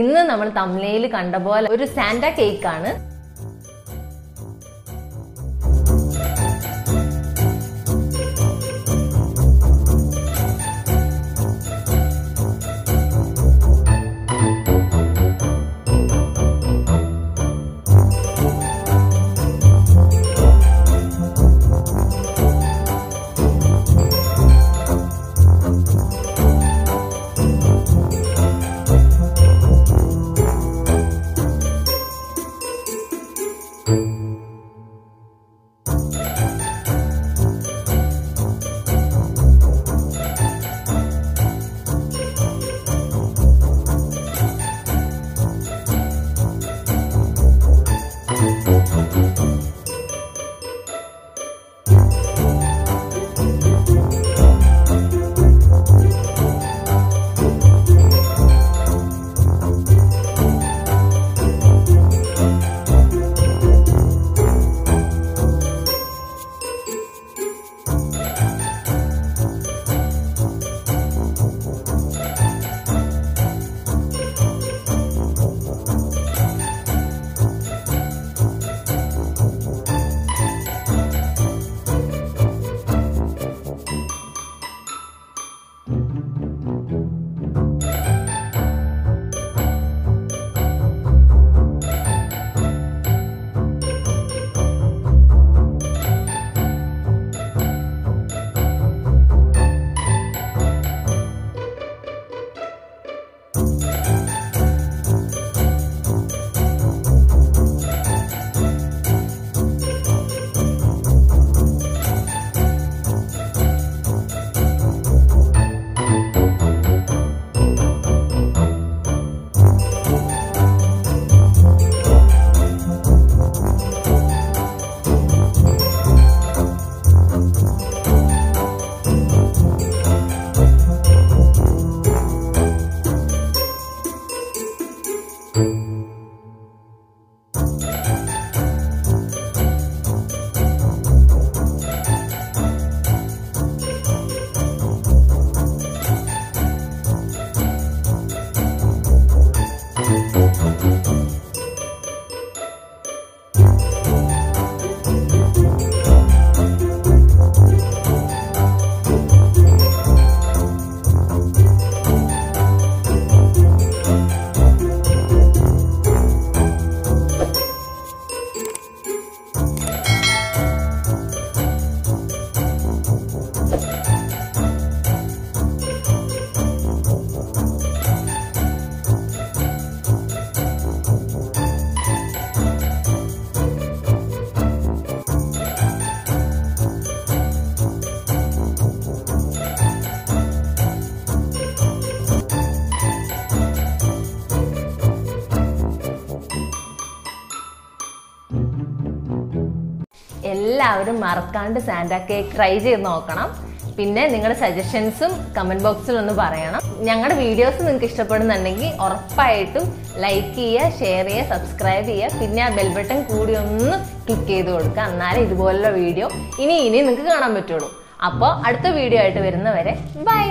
ഇന്ന് നമ്മൾ തമിഴയിൽ കണ്ട പോലെ ഒരു സാന്റ കേക്ക് ആണ്. Música എല്ലാവരും മറക്കാണ്ട് സാന്റ കേക്ക് ട്രൈ ചെയ്ത് നോക്കണം. പിന്നെ നിങ്ങളുടെ സജഷൻസും കമന്റ് ബോക്സിൽ ഒന്ന് പറയണം. ഞങ്ങളുടെ വീഡിയോസ് നിങ്ങൾക്ക് ഇഷ്ടപ്പെടുന്നുണ്ടെങ്കിൽ ഉറപ്പായിട്ടും ലൈക്ക് ചെയ്യുക ഷെയർ ചെയ്യുക സബ്സ്ക്രൈബ് ചെയ്യുക. പിന്നെ ആ ബെൽ ബട്ടൺ കൂടി ഒന്ന് ക്ലിക്ക് ചെയ്ത് കൊടുക്കുക. എന്നാലേ ഇതുപോലുള്ള വീഡിയോ ഇനി ഇനി നിങ്ങൾക്ക് കാണാൻ പറ്റുള്ളൂ. അപ്പോൾ അടുത്ത വീഡിയോ ആയിട്ട് വരുന്നവരെ ബൈ